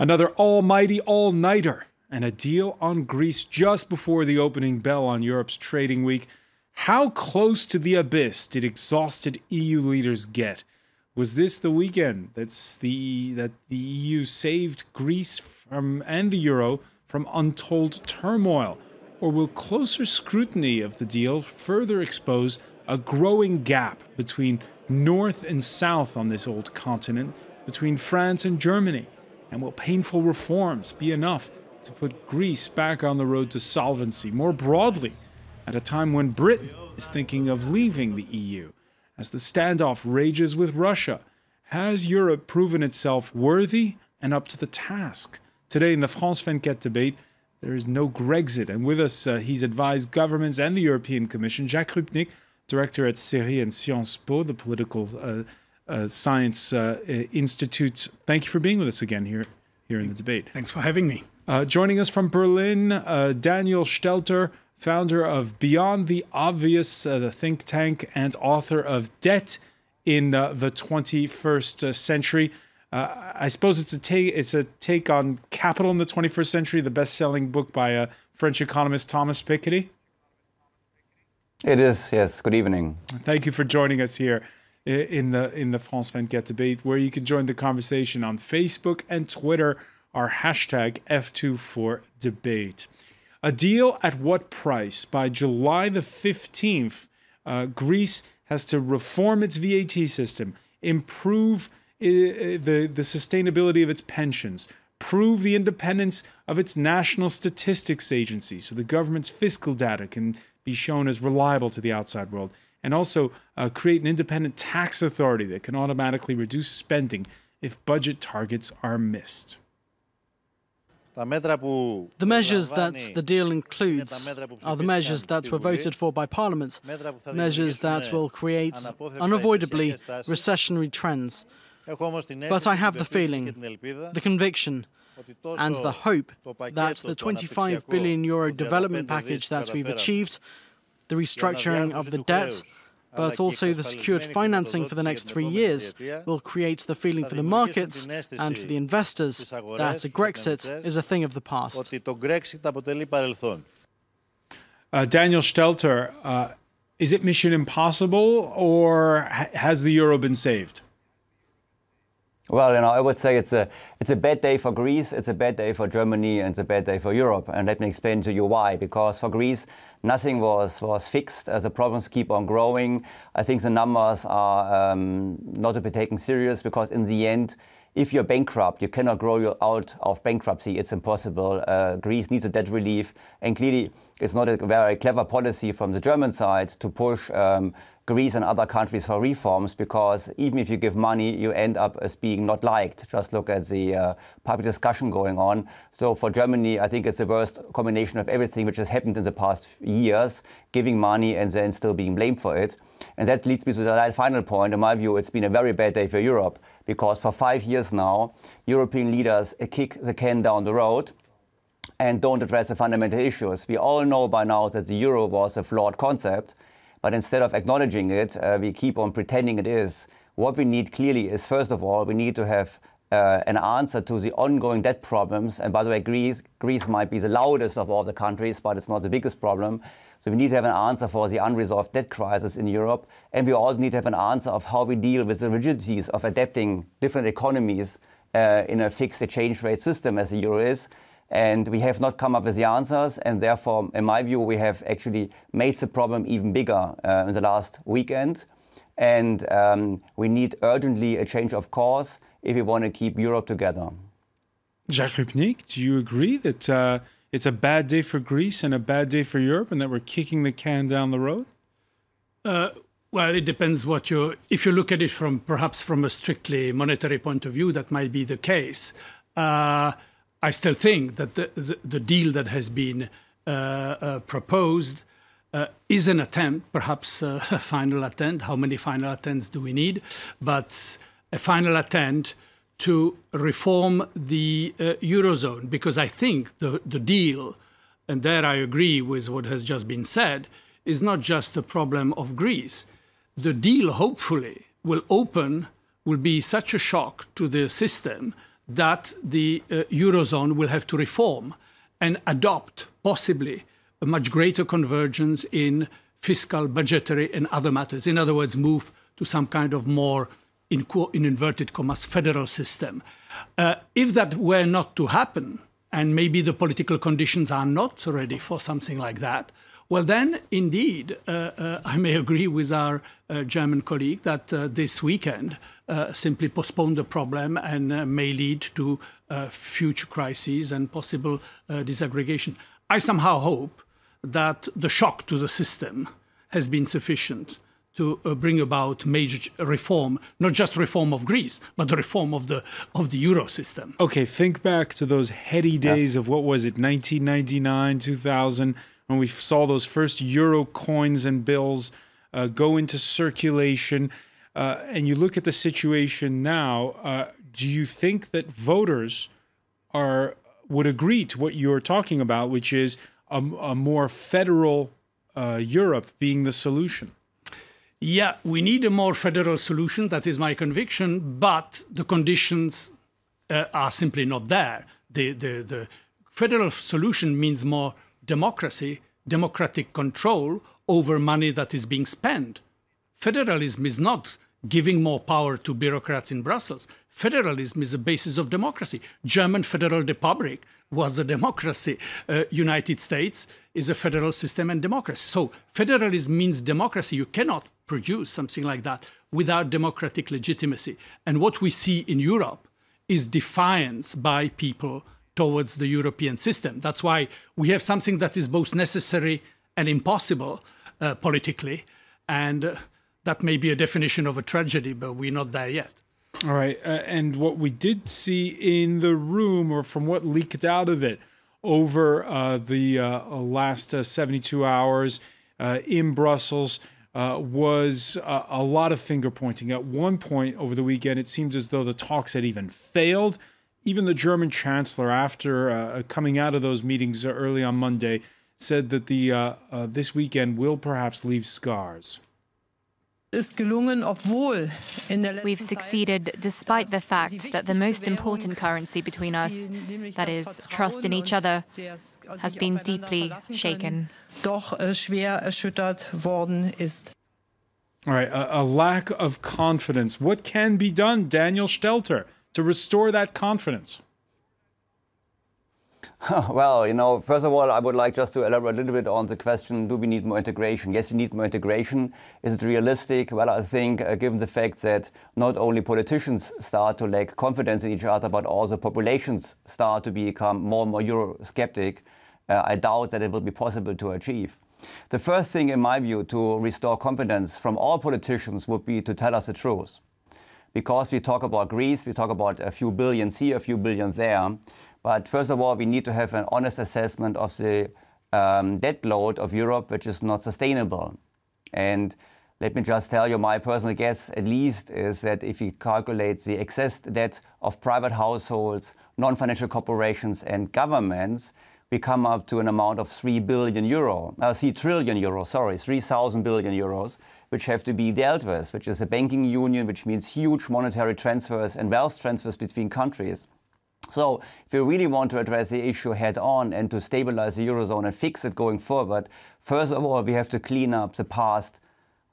Another almighty all nighter and a deal on Greece just before the opening bell on Europe's trading week. How close to the abyss did exhausted EU leaders get? Was this the weekend that's the that the EU saved Greece from and the euro from untold turmoil? Or will closer scrutiny of the deal further expose a growing gap between north and south on this old continent, between France and Germany? And will painful reforms be enough to put Greece back on the road to solvency more broadly at a time when Britain is thinking of leaving the EU? As the standoff rages with Russia, has Europe proven itself worthy and up to the task? Today in the France 24 debate, there is no Grexit. And with us, uh, he's advised governments and the European Commission. Jacques Rupnik, director at CERI and Sciences Po, the political uh, science uh, institute. Thank you for being with us again here, here in the debate. Thanks for having me. Uh, joining us from Berlin, uh, Daniel Stelter, founder of Beyond the Obvious, the think tank, and author of Debt in the 21st Century. Uh, I suppose it's a take it's a take on Capital in the 21st Century, the best-selling book by uh, French economist Thomas Piketty. It is, yes. Good evening. Thank you for joining us here in the in the France 24 debate, where you can join the conversation on Facebook and Twitter. Our hashtag F24debate. A deal at what price? By July the 15th, uh, Greece has to reform its VAT system, improve the, the sustainability of its pensions, prove the independence of its national statistics agency so the government's fiscal data can be shown as reliable to the outside world, and also uh, create an independent tax authority that can automatically reduce spending if budget targets are missed. The measures that the deal includes are the measures that were voted for by Parliament, measures that will create unavoidably recessionary trends but I have the feeling, the conviction, and the hope that the 25 billion euro development package that we've achieved, the restructuring of the debt, but also the secured financing for the next three years will create the feeling for the markets and for the investors that a Grexit is a thing of the past. Uh, Daniel Stelter, uh, is it mission impossible or has the euro been saved? Well, you know, I would say it's a it's a bad day for Greece, it's a bad day for Germany, and it's a bad day for Europe. And let me explain to you why. Because for Greece, nothing was was fixed. As the problems keep on growing, I think the numbers are um, not to be taken serious. Because in the end, if you're bankrupt, you cannot grow you out of bankruptcy. It's impossible. Uh, Greece needs a debt relief, and clearly, it's not a very clever policy from the German side to push. Um, Greece and other countries for reforms because even if you give money, you end up as being not liked. Just look at the uh, public discussion going on. So for Germany, I think it's the worst combination of everything which has happened in the past years, giving money and then still being blamed for it. And that leads me to the final point. In my view, it's been a very bad day for Europe because for five years now, European leaders kick the can down the road and don't address the fundamental issues. We all know by now that the euro was a flawed concept. But instead of acknowledging it, uh, we keep on pretending it is. What we need clearly is, first of all, we need to have uh, an answer to the ongoing debt problems. And by the way, Greece, Greece might be the loudest of all the countries, but it's not the biggest problem. So we need to have an answer for the unresolved debt crisis in Europe. And we also need to have an answer of how we deal with the rigidities of adapting different economies uh, in a fixed exchange rate system as the euro is. And we have not come up with the answers, and therefore, in my view, we have actually made the problem even bigger uh, in the last weekend. And um, we need urgently a change of course if we want to keep Europe together. Jacques Rupnik, do you agree that uh, it's a bad day for Greece and a bad day for Europe, and that we're kicking the can down the road? Uh, well, it depends what you. If you look at it from perhaps from a strictly monetary point of view, that might be the case. Uh, I still think that the, the, the deal that has been uh, uh, proposed uh, is an attempt, perhaps a final attempt. How many final attempts do we need? But a final attempt to reform the uh, Eurozone, because I think the, the deal, and there I agree with what has just been said, is not just a problem of Greece. The deal, hopefully, will open, will be such a shock to the system that the uh, Eurozone will have to reform and adopt, possibly, a much greater convergence in fiscal, budgetary, and other matters. In other words, move to some kind of more, in, in inverted commas, federal system. Uh, if that were not to happen, and maybe the political conditions are not ready for something like that, well, then, indeed, uh, uh, I may agree with our uh, German colleague that uh, this weekend uh, simply postpone the problem and uh, may lead to future crises and possible disaggregation. I somehow hope that the shock to the system has been sufficient to uh, bring about major reform, not just reform of Greece, but the reform of the of the euro system. Okay, think back to those heady days yeah. of what was it, 1999, 2000, when we saw those first euro coins and bills uh, go into circulation. Uh, and you look at the situation now. Uh, do you think that voters are would agree to what you're talking about, which is a, a more federal uh, Europe being the solution? Yeah, we need a more federal solution. That is my conviction. But the conditions uh, are simply not there. The, the, the federal solution means more democracy, democratic control over money that is being spent. Federalism is not giving more power to bureaucrats in Brussels. Federalism is the basis of democracy. German Federal Republic was a democracy. Uh, United States is a federal system and democracy. So federalism means democracy. You cannot produce something like that without democratic legitimacy. And what we see in Europe is defiance by people towards the European system. That's why we have something that is both necessary and impossible uh, politically. And uh, that may be a definition of a tragedy, but we're not there yet. All right. Uh, and what we did see in the room, or from what leaked out of it over uh, the uh, last uh, 72 hours uh, in Brussels, uh, was a lot of finger pointing. At one point over the weekend, it seemed as though the talks had even failed. Even the German chancellor, after coming out of those meetings early on Monday, said that the this weekend will perhaps leave scars. We've succeeded despite the fact that the most important currency between us, that is, trust in each other, has been deeply shaken. Äh, All right, a, a lack of confidence. What can be done, Daniel Stelter, to restore that confidence? well, you know, first of all, I would like just to elaborate a little bit on the question, do we need more integration? Yes, we need more integration. Is it realistic? Well, I think uh, given the fact that not only politicians start to lack confidence in each other, but also populations start to become more and more Eurosceptic, uh, I doubt that it will be possible to achieve. The first thing, in my view, to restore confidence from all politicians would be to tell us the truth. Because we talk about Greece, we talk about a few billions here, a few billions there. But first of all, we need to have an honest assessment of the um, debt load of Europe, which is not sustainable. And let me just tell you, my personal guess, at least, is that if you calculate the excess debt of private households, non-financial corporations, and governments, we come up to an amount of 3 billion euro, uh, 3 trillion euro, sorry, 3,000 billion euros, which have to be dealt with, which is a banking union, which means huge monetary transfers and wealth transfers between countries. So if we really want to address the issue head on and to stabilize the Eurozone and fix it going forward, first of all, we have to clean up the past,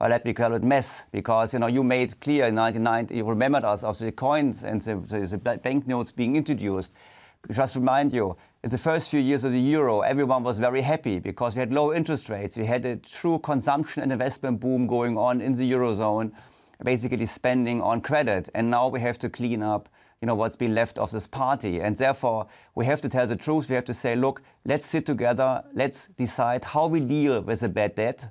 well, let me call it mess, because, you know, you made clear in 1990, you remembered us of the coins and the, the, the banknotes being introduced. Just remind you, in the first few years of the euro, everyone was very happy because we had low interest rates. We had a true consumption and investment boom going on in the eurozone, basically spending on credit. And now we have to clean up you know, what's been left of this party. And therefore, we have to tell the truth. We have to say, look, let's sit together. Let's decide how we deal with the bad debt,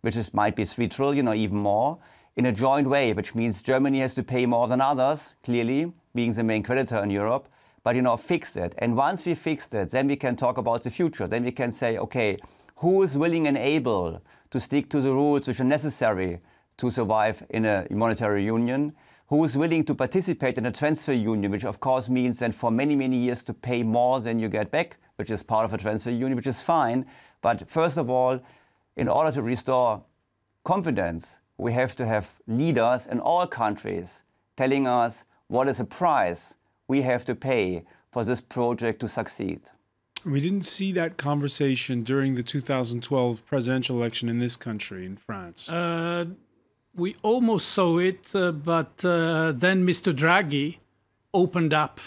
which is, might be 3 trillion or even more, in a joint way, which means Germany has to pay more than others, clearly, being the main creditor in Europe. But, you know, fix it. And once we fix it, then we can talk about the future. Then we can say, okay, who is willing and able to stick to the rules which are necessary to survive in a monetary union? Who is willing to participate in a transfer union, which of course means then for many, many years to pay more than you get back, which is part of a transfer union, which is fine. But first of all, in order to restore confidence, we have to have leaders in all countries telling us what is the price we have to pay for this project to succeed. We didn't see that conversation during the 2012 presidential election in this country, in France. Uh, we almost saw it, uh, but uh, then Mr. Draghi opened up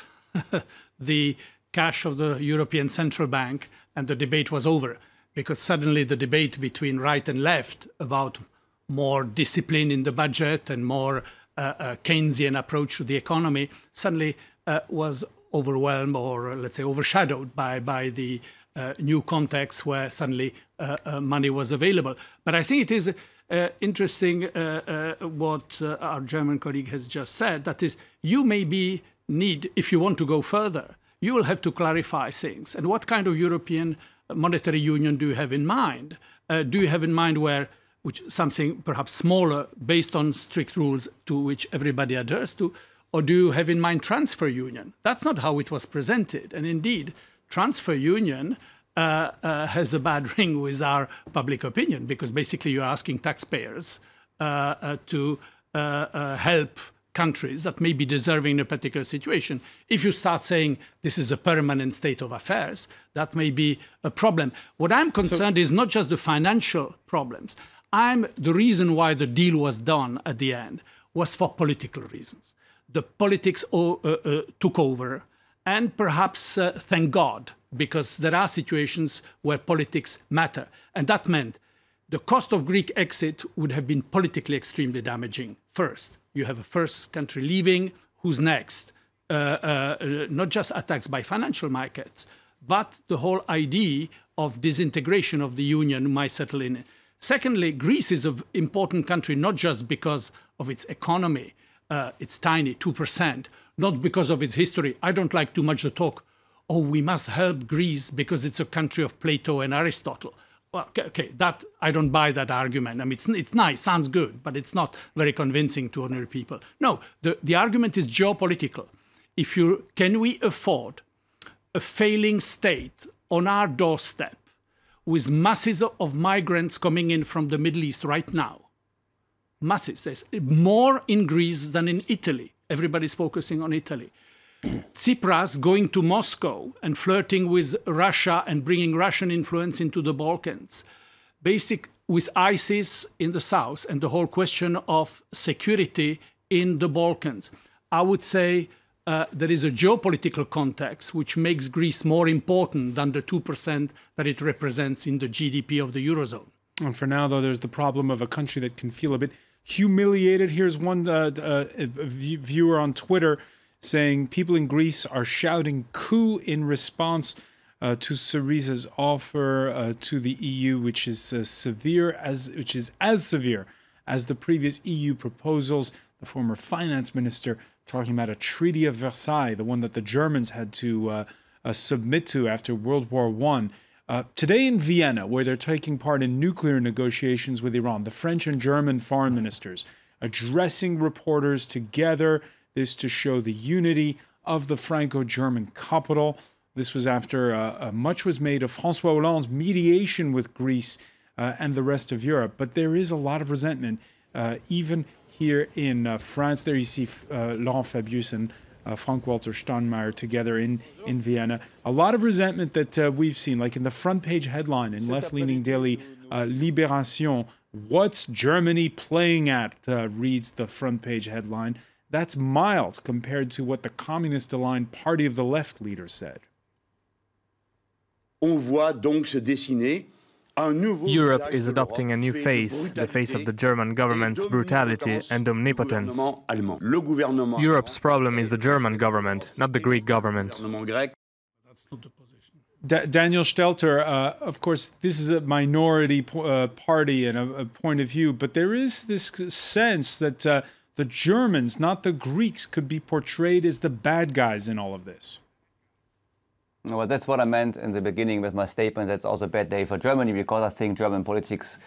the cash of the European Central Bank, and the debate was over because suddenly the debate between right and left about more discipline in the budget and more uh, uh, Keynesian approach to the economy suddenly uh, was overwhelmed or let's say overshadowed by by the uh, new context where suddenly money was available. But I think it is Uh, interesting uh, uh, what our German colleague has just said. That is, you maybe need, if you want to go further, you will have to clarify things. And what kind of European monetary union do you have in mind? do you have in mind where which something perhaps smaller based on strict rules to which everybody adheres to, or do you have in mind transfer union? That's not how it was presented. And indeed, transfer union uh, uh, has a bad ring with our public opinion because basically you're asking taxpayers uh, uh to uh, help countries that may be deserving in a particular situation. If you start saying this is a permanent state of affairs, that may be a problem. What I'm concerned so, is not just the financial problems. I'm the reason why the deal was done at the end was for political reasons the politics uh, uh, took over, and perhaps uh, thank God, because there are situations where politics matter. And that meant the cost of Greek exit would have been politically extremely damaging. First, you have a first country leaving, who's next? Uh, uh, not just attacks by financial markets, but the whole idea of disintegration of the union might settle in. Secondly, Greece is an important country not just because of its economy, uh, it's tiny, 2%, not because of its history. I don't like too much to talk, oh, we must help Greece because it's a country of Plato and Aristotle. Well, okay, okay, that I don't buy that argument. I mean, it's, it's nice, sounds good, but it's not very convincing to ordinary people. No, the, the argument is geopolitical. If you can we afford a failing state on our doorstep with masses of migrants coming in from the Middle East right now? masses. There's more in Greece than in Italy. Everybody's focusing on Italy. Tsipras going to Moscow and flirting with Russia and bringing Russian influence into the Balkans. Basic with ISIS in the south and the whole question of security in the Balkans. I would say uh, there is a geopolitical context which makes Greece more important than the 2% that it represents in the GDP of the Eurozone. And for now, though, there's the problem of a country that can feel a bit humiliated. Here's one uh, uh, viewer on Twitter saying people in Greece are shouting coup in response uh, to Syriza's offer uh, to the EU, which is uh, severe as which is as severe as the previous EU proposals. The former finance minister talking about a Treaty of Versailles, the one that the Germans had to uh, submit to after World War One. Uh, today in Vienna, where they're taking part in nuclear negotiations with Iran, the French and German foreign ministers addressing reporters together, this to show the unity of the Franco German capital. This was after uh, uh, much was made of Francois Hollande's mediation with Greece uh, and the rest of Europe. But there is a lot of resentment, uh, even here in uh, France. There you see Laurent Fabius and uh, Frank-Walter Steinmeier together in, in Vienna. A lot of resentment that uh, we've seen, like in the front page headline in left-leaning daily uh, Libération, what's Germany playing at, uh, reads the front page headline. That's mild compared to what the communist-aligned party of the left leader said. On voit donc se dessiner Europe is adopting a new face, the face of the German government's brutality and omnipotence. Europe's problem is the German government, not the Greek government. D Daniel Stelter, uh, of course, this is a minority uh, party and a, a, point of view, but there is this sense that uh, the Germans, not the Greeks, could be portrayed as the bad guys in all of this. Well, that's what I meant in the beginning with my statement. That's also a bad day for Germany because I think German politics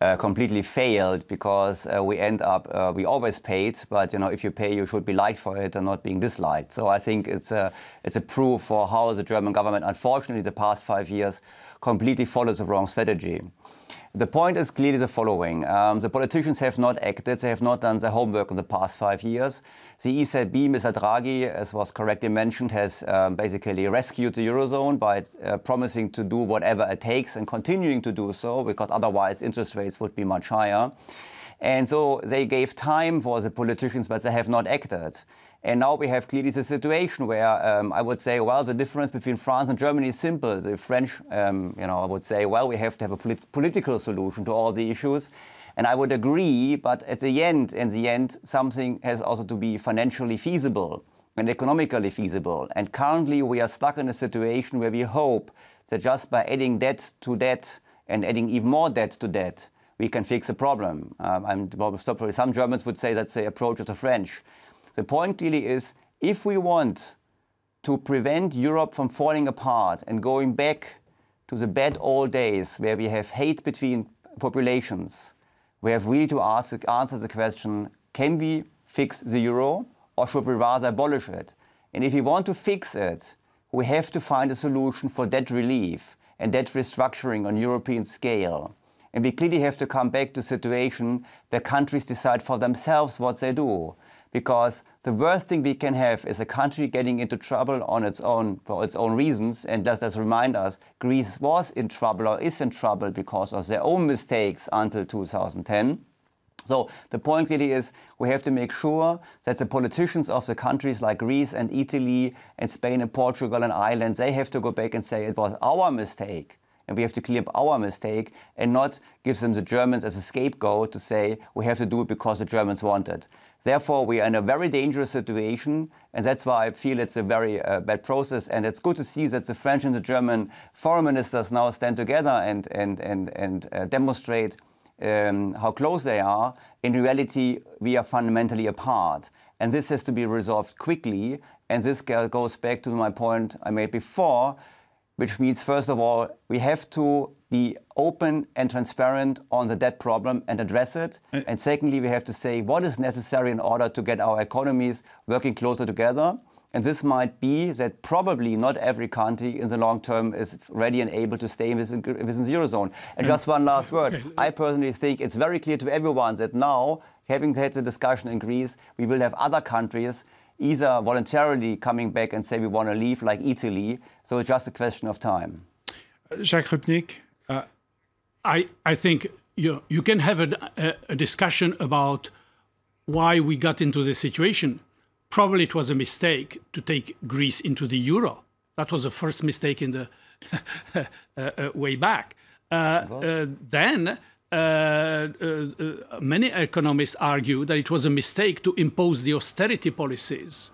uh, completely failed because uh, we end up, uh, we always paid, but you know, if you pay, you should be liked for it and not being disliked. So I think it's a, it's a proof for how the German government, unfortunately, the past five years, completely follows the wrong strategy. The point is clearly the following. Um, the politicians have not acted, they have not done their homework in the past five years. The ECB, Mr. Draghi, as was correctly mentioned, has um, basically rescued the Eurozone by uh, promising to do whatever it takes and continuing to do so, because otherwise interest rates would be much higher. And so they gave time for the politicians, but they have not acted. And now we have clearly the situation where um, I would say, well, the difference between France and Germany is simple. The French, um, you know, I would say, well, we have to have a polit political solution to all the issues. And I would agree, but at the end, in the end, something has also to be financially feasible and economically feasible. And currently, we are stuck in a situation where we hope that just by adding debt to debt and adding even more debt to debt, we can fix the problem. Um, some Germans would say that's the approach of the French. The point clearly is if we want to prevent Europe from falling apart and going back to the bad old days where we have hate between populations, we have really to ask, answer the question can we fix the euro or should we rather abolish it? And if we want to fix it, we have to find a solution for debt relief and debt restructuring on European scale. And we clearly have to come back to a situation where countries decide for themselves what they do because the worst thing we can have is a country getting into trouble on its own for its own reasons. And does that remind us, Greece was in trouble or is in trouble because of their own mistakes until 2010. So the point really is we have to make sure that the politicians of the countries like Greece and Italy and Spain and Portugal and Ireland, they have to go back and say it was our mistake and we have to clean up our mistake and not give them the Germans as a scapegoat to say we have to do it because the Germans want it. Therefore, we are in a very dangerous situation, and that's why I feel it's a very uh, bad process. And it's good to see that the French and the German foreign ministers now stand together and, and, and, and uh, demonstrate um, how close they are. In reality, we are fundamentally apart. And this has to be resolved quickly. And this goes back to my point I made before, which means, first of all, we have to be open and transparent on the debt problem and address it. Uh, and secondly, we have to say what is necessary in order to get our economies working closer together. And this might be that probably not every country in the long term is ready and able to stay within, within the Eurozone. And just one last word. I personally think it's very clear to everyone that now, having had the discussion in Greece, we will have other countries either voluntarily coming back and say we want to leave, like Italy. So it's just a question of time. Jacques Rupnik, uh, I, I think you, you can have a, a, a discussion about why we got into this situation. Probably it was a mistake to take Greece into the euro. That was the first mistake in the uh, uh, way back. Uh, uh then uh, uh, many economists argue that it was a mistake to impose the austerity policies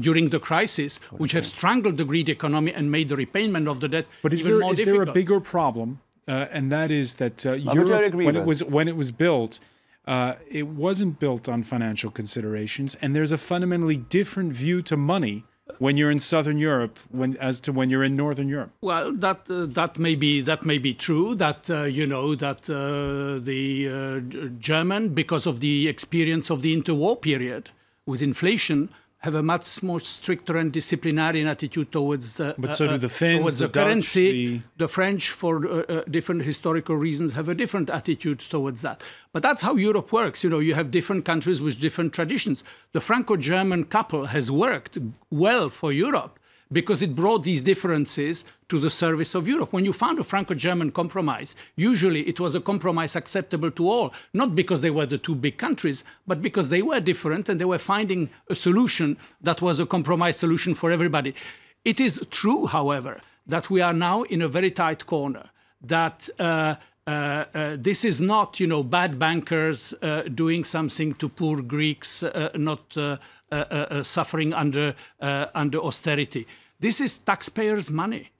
during the crisis, which have strangled the Greek economy and made the repayment of the debt but is even there, more is difficult. there a bigger problem uh, and that is that uh, Europe, when it was when it was built, uh, it wasn't built on financial considerations, and there's a fundamentally different view to money when you're in Southern Europe when as to when you're in Northern Europe. Well, that uh, that may be that may be true. That uh, you know that uh, the uh, German, because of the experience of the interwar period with inflation, have a much more stricter and disciplinarian attitude towards uh, but so do the Finns, towards the, the currency. The... the... French, for uh, uh, different historical reasons, have a different attitude towards that. But that's how Europe works. You know, you have different countries with different traditions. The Franco-German couple has worked well for Europe because it brought these differences to the service of Europe. When you found a Franco German compromise, usually it was a compromise acceptable to all, not because they were the two big countries, but because they were different and they were finding a solution that was a compromise solution for everybody. It is true, however, that we are now in a very tight corner, that uh, uh, uh, this is not, you know, bad bankers uh, doing something to poor Greeks, uh, not uh, Uh, uh, uh, suffering under under austerity. This is taxpayers' money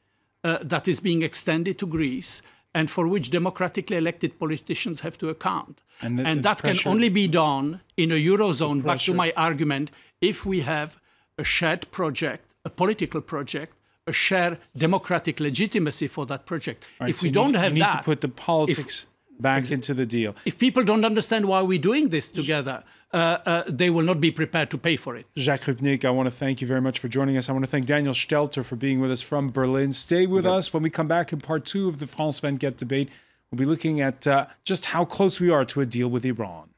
that is being extended to Greece, and for which democratically elected politicians have to account. And, the, and that pressure, can only be done in a eurozone. Back to my argument: if we have a shared project, a political project a shared democratic legitimacy for that project. Right, if so we don't need, have you need that, to put the politics if, back into the deal. If people don't understand why we're doing this together, uh, uh, they will not be prepared to pay for it. Jacques Rupnik, I want to thank you very much for joining us. I want to thank Daniel Stelter for being with us from Berlin. Stay with yep. us when we come back in part two of the France 24 debate. We'll be looking at uh, just how close we are to a deal with Iran.